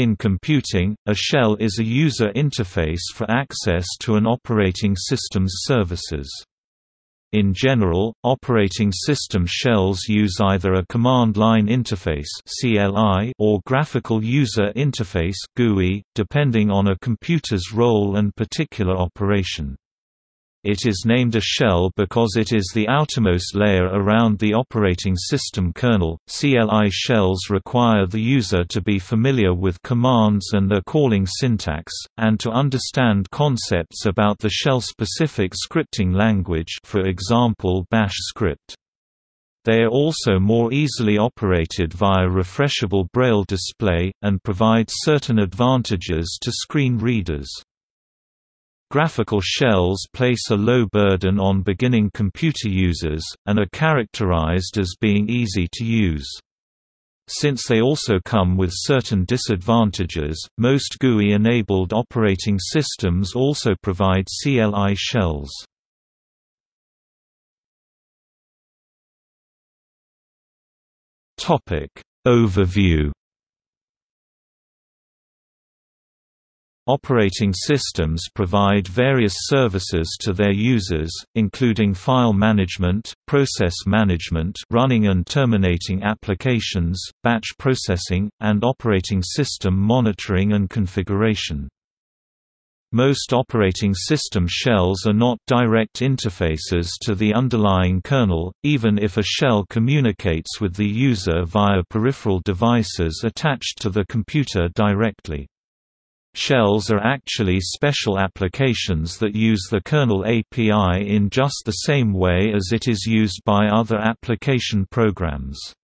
In computing, a shell is a user interface for access to an operating system's services. In general, operating system shells use either a command line interface (CLI) or graphical user interface (GUI), depending on a computer's role and particular operation. It is named a shell because it is the outermost layer around the operating system kernel. CLI shells require the user to be familiar with commands and their calling syntax, and to understand concepts about the shell-specific scripting language for example Bash script. They are also more easily operated via refreshable braille display, and provide certain advantages to screen readers. Graphical shells place a low burden on beginning computer users, and are characterized as being easy to use. Since they also come with certain disadvantages, most GUI-enabled operating systems also provide CLI shells. Overview Operating systems provide various services to their users, including file management, process management running and terminating applications, batch processing, and operating system monitoring and configuration. Most operating system shells are not direct interfaces to the underlying kernel, even if a shell communicates with the user via peripheral devices attached to the computer directly. Shells are actually special applications that use the kernel API in just the same way as it is used by other application programs.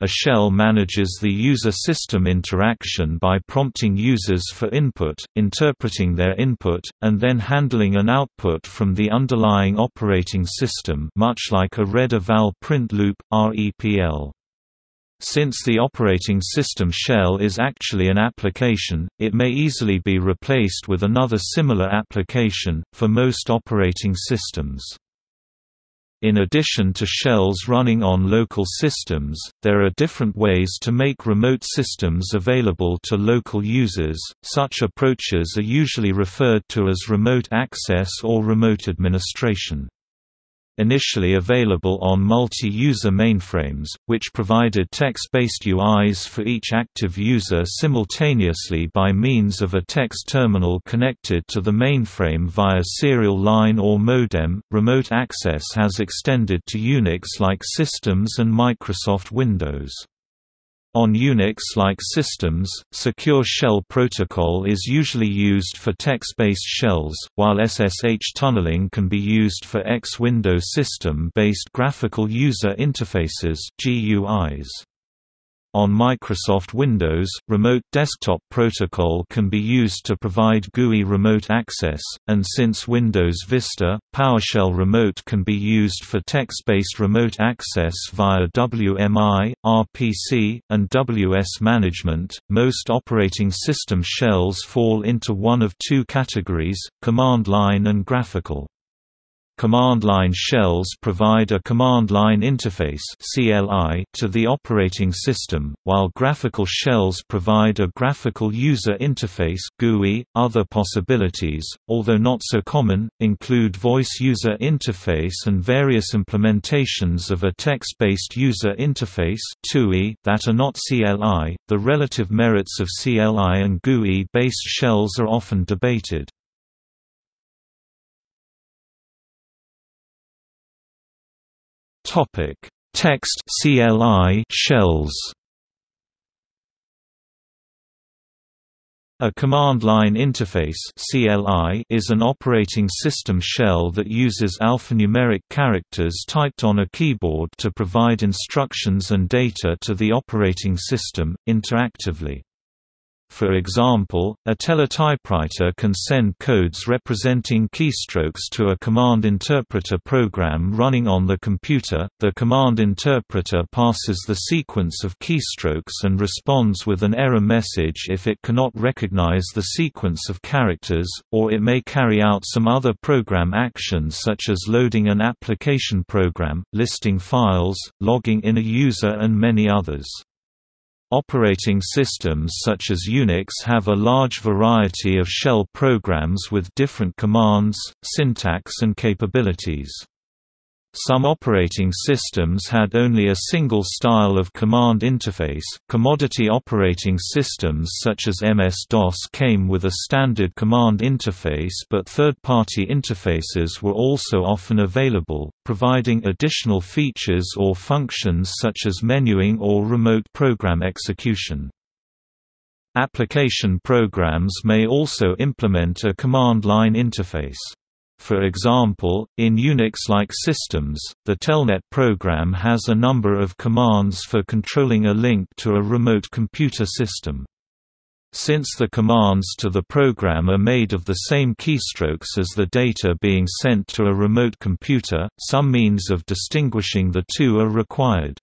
A shell manages the user-system interaction by prompting users for input, interpreting their input, and then handling an output from the underlying operating system much like a read eval print loop, REPL. Since the operating system shell is actually an application, it may easily be replaced with another similar application, for most operating systems. In addition to shells running on local systems, there are different ways to make remote systems available to local users. Such approaches are usually referred to as remote access or remote administration initially available on multi-user mainframes, which provided text-based UIs for each active user simultaneously by means of a text terminal connected to the mainframe via serial line or modem. Remote access has extended to Unix-like systems and Microsoft Windows. On Unix-like systems, Secure Shell Protocol is usually used for text-based shells, while SSH tunneling can be used for X-Window system-based graphical user interfaces GUIs. On Microsoft Windows, Remote Desktop Protocol can be used to provide GUI remote access, and since Windows Vista, PowerShell Remote can be used for text-based remote access via WMI, RPC, and WS management. Most operating system shells fall into one of two categories, command line and graphical. Command line shells provide a command line interface (CLI) to the operating system, while graphical shells provide a graphical user interface (GUI). Other possibilities, although not so common, include voice user interface and various implementations of a text-based user interface (TUI) that are not CLI. The relative merits of CLI and GUI-based shells are often debated. Topic: Text CLI shells. A command line interface (CLI) is an operating system shell that uses alphanumeric characters typed on a keyboard to provide instructions and data to the operating system interactively. For example, a teletypewriter can send codes representing keystrokes to a command interpreter program running on the computer. The command interpreter passes the sequence of keystrokes and responds with an error message if it cannot recognize the sequence of characters, or it may carry out some other program actions such as loading an application program, listing files, logging in a user and many others. Operating systems such as Unix have a large variety of shell programs with different commands, syntax and capabilities. Some operating systems had only a single style of command interface. Commodity operating systems such as MS-DOS came with a standard command interface, but third-party interfaces were also often available, providing additional features or functions such as menuing or remote program execution. Application programs may also implement a command line interface. For example, in Unix-like systems, the Telnet program has a number of commands for controlling a link to a remote computer system. Since the commands to the program are made of the same keystrokes as the data being sent to a remote computer, some means of distinguishing the two are required.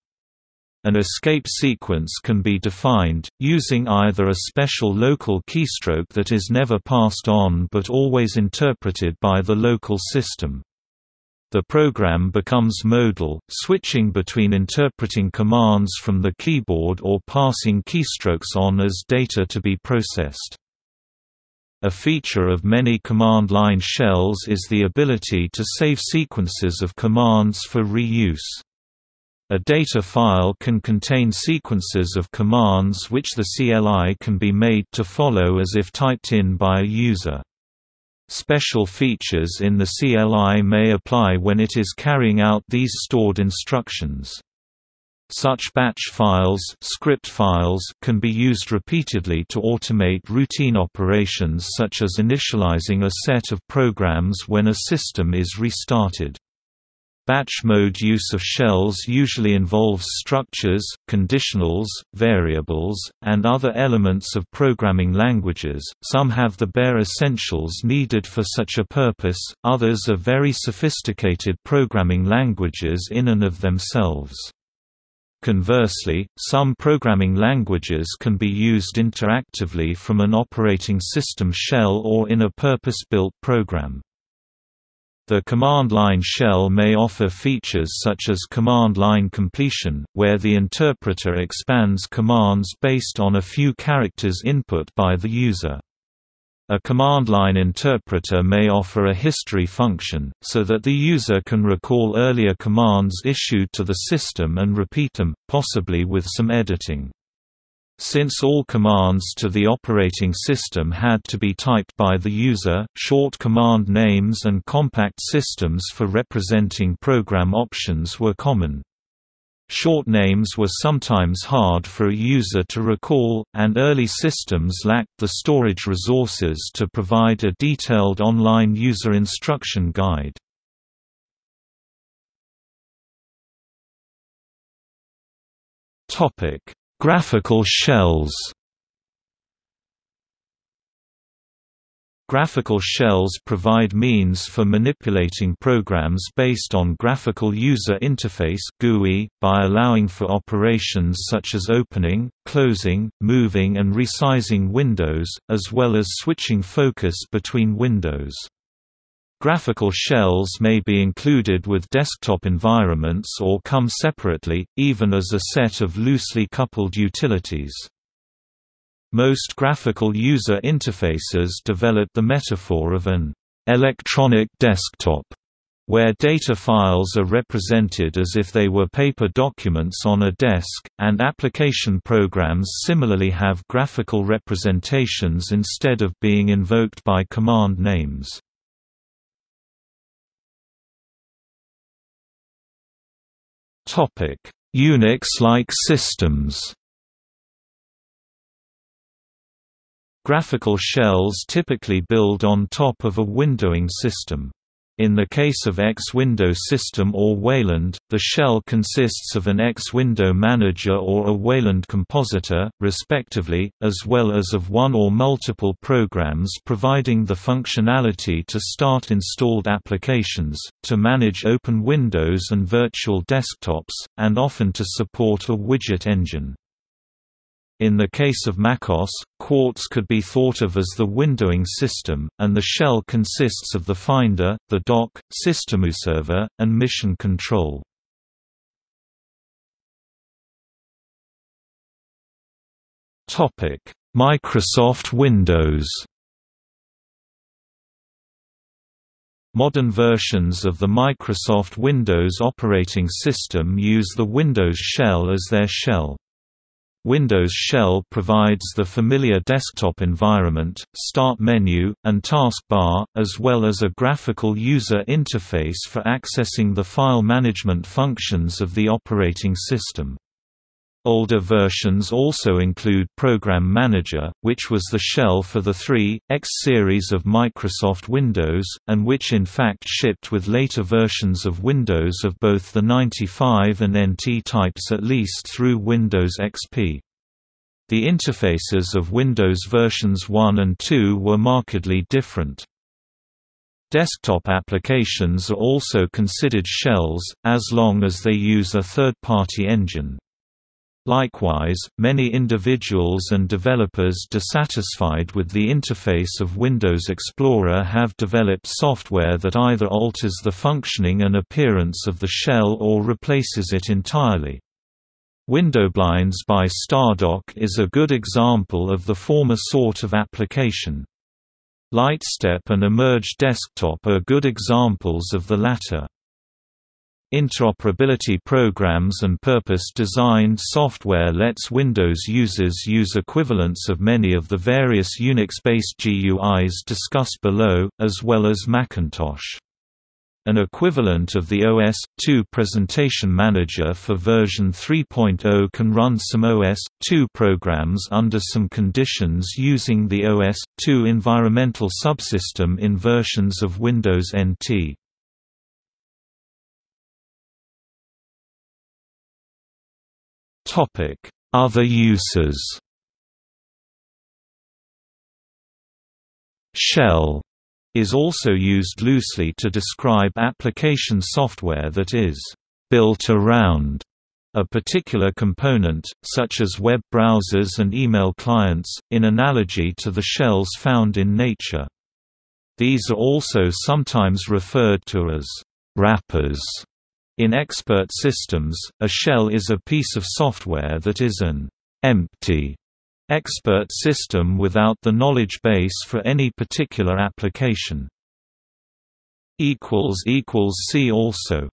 An escape sequence can be defined, using either a special local keystroke that is never passed on but always interpreted by the local system. The program becomes modal, switching between interpreting commands from the keyboard or passing keystrokes on as data to be processed. A feature of many command line shells is the ability to save sequences of commands for reuse. A data file can contain sequences of commands which the CLI can be made to follow as if typed in by a user. Special features in the CLI may apply when it is carrying out these stored instructions. Such batch files, script files can be used repeatedly to automate routine operations such as initializing a set of programs when a system is restarted. Batch mode use of shells usually involves structures, conditionals, variables, and other elements of programming languages. Some have the bare essentials needed for such a purpose, others are very sophisticated programming languages in and of themselves. Conversely, some programming languages can be used interactively from an operating system shell or in a purpose-built program. The command line shell may offer features such as command line completion, where the interpreter expands commands based on a few characters input by the user. A command line interpreter may offer a history function, so that the user can recall earlier commands issued to the system and repeat them, possibly with some editing. Since all commands to the operating system had to be typed by the user, short command names and compact systems for representing program options were common. Short names were sometimes hard for a user to recall, and early systems lacked the storage resources to provide a detailed online user instruction guide. Topic Graphical shells Graphical shells provide means for manipulating programs based on Graphical User Interface GUI, by allowing for operations such as opening, closing, moving and resizing windows, as well as switching focus between windows. Graphical shells may be included with desktop environments or come separately, even as a set of loosely coupled utilities. Most graphical user interfaces develop the metaphor of an electronic desktop, where data files are represented as if they were paper documents on a desk, and application programs similarly have graphical representations instead of being invoked by command names. Unix-like systems Graphical shells typically build on top of a windowing system. In the case of X-Window System or Wayland, the shell consists of an X-Window Manager or a Wayland Compositor, respectively, as well as of one or multiple programs providing the functionality to start installed applications, to manage open windows and virtual desktops, and often to support a widget engine. In the case of MacOS, Quartz could be thought of as the windowing system, and the shell consists of the Finder, the dock, SystemUIServer, and mission control. Microsoft Windows Modern versions of the Microsoft Windows operating system use the Windows Shell as their shell. Windows Shell provides the familiar desktop environment, start menu, and taskbar, as well as a graphical user interface for accessing the file management functions of the operating system. Older versions also include Program Manager, which was the shell for the 3X series of Microsoft Windows, and which in fact shipped with later versions of Windows of both the 95 and NT types at least through Windows XP. The interfaces of Windows versions 1 and 2 were markedly different. Desktop applications are also considered shells, as long as they use a third-party engine. Likewise, many individuals and developers dissatisfied with the interface of Windows Explorer have developed software that either alters the functioning and appearance of the shell or replaces it entirely. Windowblinds by Stardock is a good example of the former sort of application. LiteStep and Emerge Desktop are good examples of the latter. Interoperability programs and purpose-designed software lets Windows users use equivalents of many of the various Unix-based GUIs discussed below, as well as Macintosh. An equivalent of the OS/2 Presentation Manager for version 3.0 can run some OS/2 programs under some conditions using the OS/2 environmental subsystem in versions of Windows NT. Other uses Shell is also used loosely to describe application software that is built around a particular component, such as web browsers and email clients, in analogy to the shells found in nature. These are also sometimes referred to as wrappers. In expert systems, a shell is a piece of software that is an empty expert system without the knowledge base for any particular application. See also